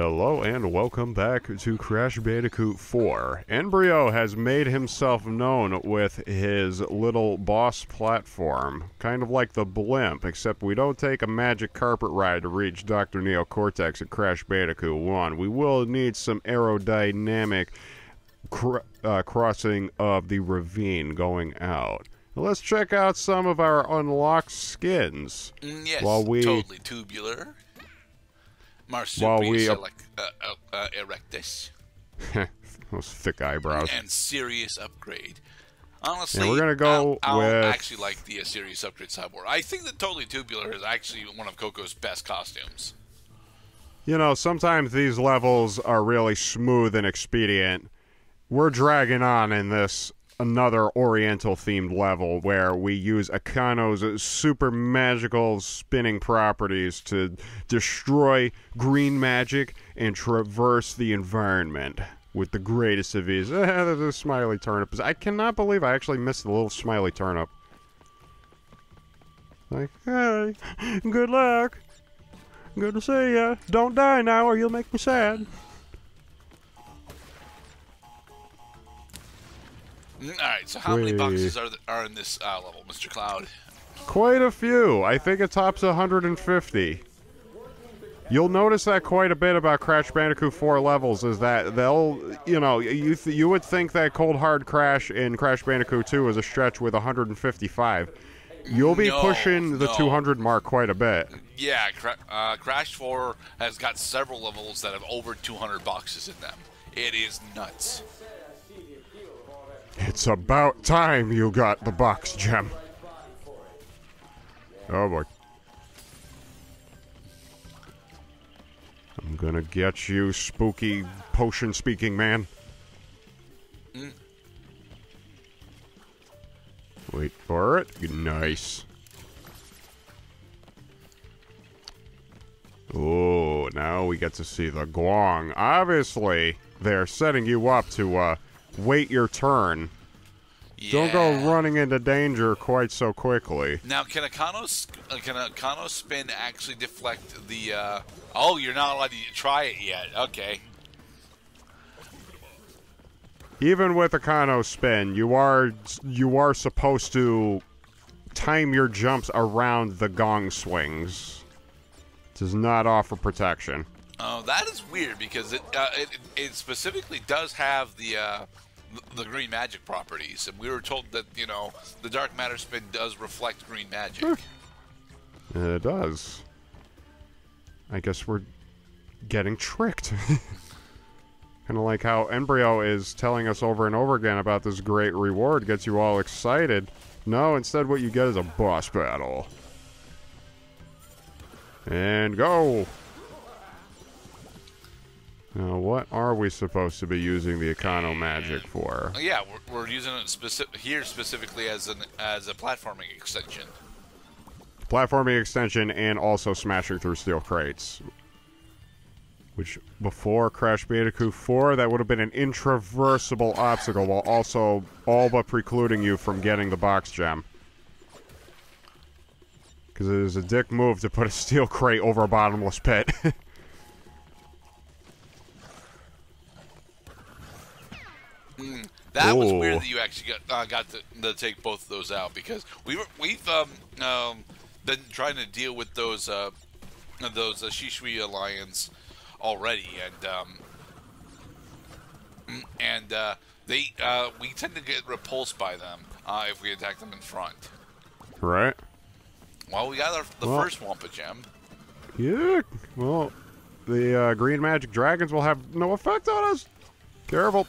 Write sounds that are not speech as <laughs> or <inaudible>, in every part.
Hello and welcome back to Crash Bandicoot 4. N. Brio has made himself known with his little boss platform, kind of like the blimp, except we don't take a magic carpet ride to reach Dr. Neo Cortex at Crash Bandicoot 1. We will need some aerodynamic cr- uh, crossing of the ravine going out. Let's check out some of our unlocked skins. Mm, yes, While we- totally tubular. While Marsupial we- select, uh, uh, uh, erectus. <laughs> Those thick eyebrows. And serious upgrade. Honestly, And we're gonna go I, I with- actually like the uh, serious upgrade cyborg. I think that totally tubular is actually one of Coco's best costumes. You know, sometimes these levels are really smooth and expedient. We're dragging on in this another Oriental themed level where we use Akano's super magical spinning properties to destroy green magic and traverse the environment with the greatest of ease. <laughs> the smiley turnip. I cannot believe I actually missed the little smiley turnip. Like, hey, good luck. Good to see ya. Don't die now or you'll make me sad. All right, so how many boxes are are in this uh, level, Mr. Cloud? Quite a few. I think it tops 150. You'll notice that quite a bit about Crash Bandicoot 4 levels is that they'll, you know, you th- you would think that Cold Hard Crash in Crash Bandicoot 2 is a stretch with 155. You'll be No, pushing the no. 200 mark quite a bit. Yeah, Cra- uh, Crash 4 has got several levels that have over 200 boxes in them. It is nuts. It's about time you got the box gem. Oh boy. I'm gonna get you, spooky potion speaking man. Wait for it. Nice. Oh, now we get to see the Guang. Obviously, they're setting you up to uh, wait your turn. Don't go running into danger quite so quickly. Now, can Akano, uh, can Akano spin actually deflect the? Uh... Oh, you're not allowed to try it yet. Okay. Even with Akano spin, you are you are supposed to time your jumps around the gong swings. Does not offer protection. Oh, that is weird because it uh, it, it specifically does have the uh, the green magic properties, and we were told that you know the dark matter spin does reflect green magic. It does. I guess we're getting tricked. <laughs> kind of like how N. Brio is telling us over and over again about this great reward gets you all excited. No, instead what you get is a boss battle. And go! Now, what are we supposed to be using the Akano magic for? Oh, yeah, we're, we're using it specific here specifically as an as a platforming extension. platforming extension and also smashing through steel crates. Which before Crash Bandicoot 4, that would have been an intraversable obstacle while also all but precluding you from getting the box gem. Because it is a dick move to put a steel crate over a bottomless pit. <laughs> That was weird that you actually got uh, got to, to take both of those out because we were we've um, um, been trying to deal with those uh, those uh, Shishui Alliance already, and um, mm, and uh, they uh, we tend to get repulsed by them uh, if we attack them in front. right? Well, we got our, the Well- first Wumpa Gem. Yeah, well, the uh, green magic dragons will have no effect on us. Careful.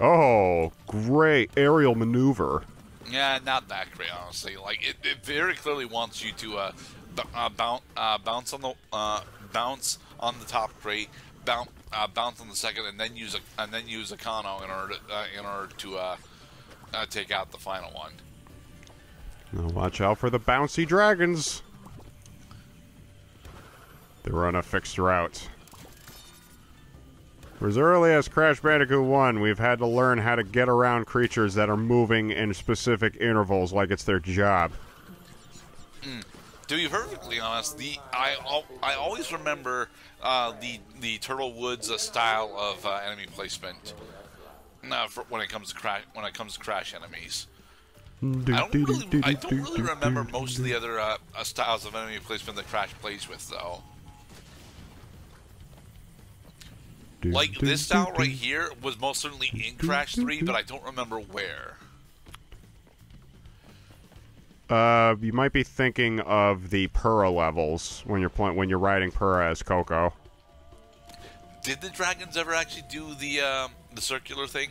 Oh, great aerial maneuver. Yeah, not that great, honestly. Like it, it very clearly wants you to uh, uh, bounce, uh, bounce on the uh, bounce on the top crate, bounce, uh, bounce on the second, and then use a and then use Akano in order to, uh, in order to uh, uh, take out the final one. Now watch out for the bouncy dragons. They're on a fixed route. For as early as Crash Bandicoot 1, we've had to learn how to get around creatures that are moving in specific intervals like it's their job. To be perfectly honest, the I al- I always remember uh, the the Turtle Woods uh, style of uh, enemy placement. Uh, when it comes to crash when it comes to crash enemies. I don't really, I don't really remember most of the other uh, uh, styles of enemy placement that Crash plays with, though. Like this style right here was most certainly in Crash 3, but I don't remember where. Uh, you might be thinking of the Pura levels when you're playing when you're riding Pura as Coco. Did the dragons ever actually do the um, the circular thing?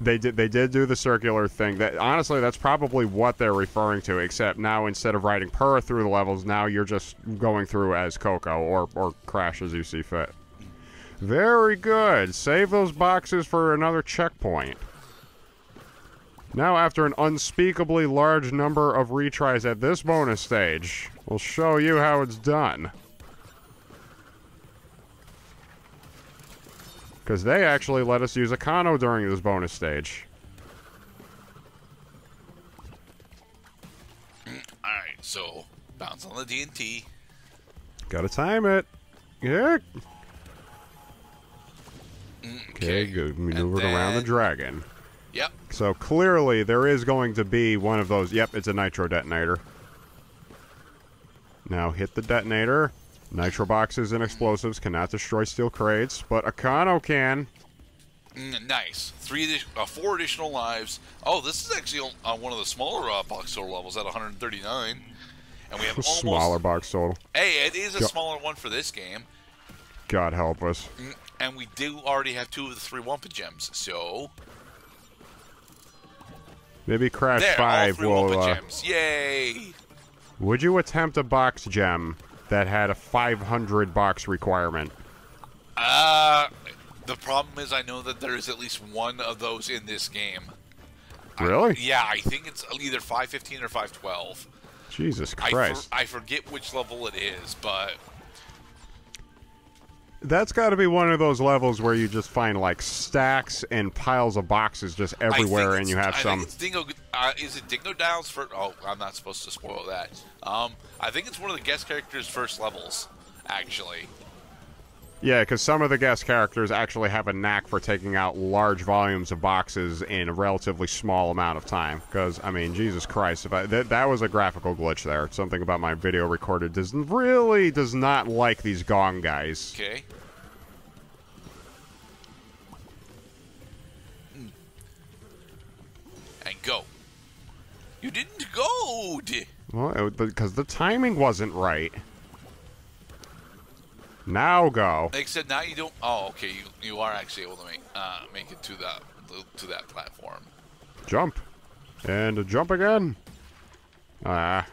They did. They did do the circular thing. That honestly, that's probably what they're referring to. Except now, instead of riding Pura through the levels, now you're just going through as Coco or or Crash as you see fit. Very good. Save those boxes for another checkpoint. Now, after an unspeakably large number of retries at this bonus stage, we'll show you how it's done. Because they actually let us use Akano during this bonus stage. Alright, so bounce on the TNT. Gotta time it. Yeah. Okay, good. Maneuvered around the dragon. Yep. So clearly there is going to be one of those. Yep, it's a nitro detonator. Now hit the detonator. Nitro boxes and explosives cannot destroy steel crates, but Akano can. Mm, nice. Three, uh, four additional lives. Oh, this is actually on, on one of the smaller uh, box total levels at 139, and we have <laughs> almost. Smaller box total. Hey, it is a smaller one for this game, God help us. And we do already have two of the three Wumpa gems. So Maybe Crash there, all 5 three will. Uh, gems. Yay! would you attempt a box gem that had a 500 box requirement? Uh, the problem is I know that there is at least one of those in this game. I- Really? yeah, I think it's either 515 or 512. Jesus I, for, Christ. I forget which level it is, but That's got to be one of those levels where you just find like stacks and piles of boxes just everywhere, and you have I some. Think it's Dingo, uh, is it Dingodile's first? Oh, I'm not supposed to spoil that. Um, I think it's one of the guest characters' first levels, actually. Yeah, because some of the guest characters actually have a knack for taking out large volumes of boxes in a relatively small amount of time. Because I mean, Jesus Christ, if I that that was a graphical glitch there. Something about my video recorded does really does not like these gong guys. Okay. Hmm. And go. You didn't go. Well, because the timing wasn't right. Now go. Except now you don't. Oh, okay. You you are actually able to make uh, make it to that to that platform. Jump. And jump again. Ah.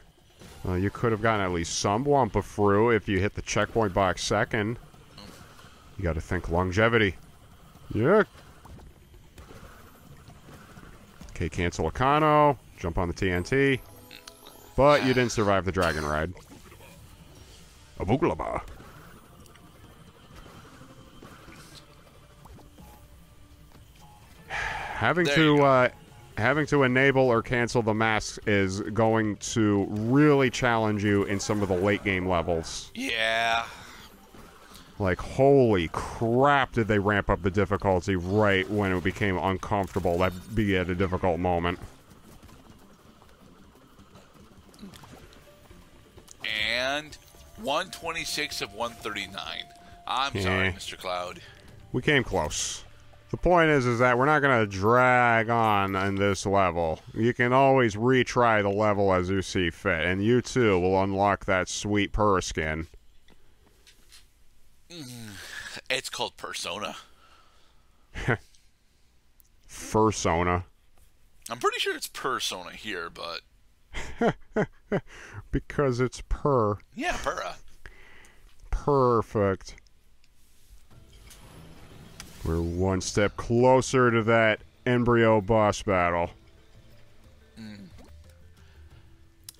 well, you could have gotten at least some Wumpa Fru if you hit the checkpoint box second. You gotta think longevity. Yeah. Okay, cancel Akano. Jump on the TNT. But you didn't survive the dragon ride. Abuglaba. Having There to uh, having to enable or cancel the masks is going to really challenge you in some of the late game levels. Yeah. Like, holy crap, did they ramp up the difficulty right when it became uncomfortable? That'd be at a difficult moment. And 126 of 139. I'm sorry, Mr. Cloud. We came close. The point is, is that we're not going to drag on in this level. You can always retry the level as you see fit, and you too will unlock that sweet purr skin. Mm-hmm. It's called Persona. <laughs> Fursona. I'm pretty sure it's Persona here, but <laughs> Because it's purr. yeah, Pura. Perfect. We're one step closer to that N. Brio boss battle.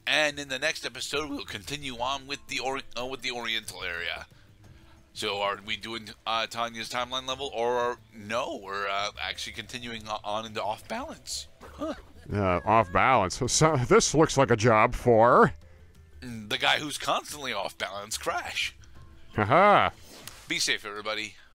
And in the next episode, we'll continue on with the ori- uh, with the Oriental area. So, are we doing uh, Tawna's timeline level, or are, no? We're uh, actually continuing on into off balance. Huh. Uh, off balance. So, this looks like a job for the guy who's constantly off balance, Crash. Haha. Be safe, everybody.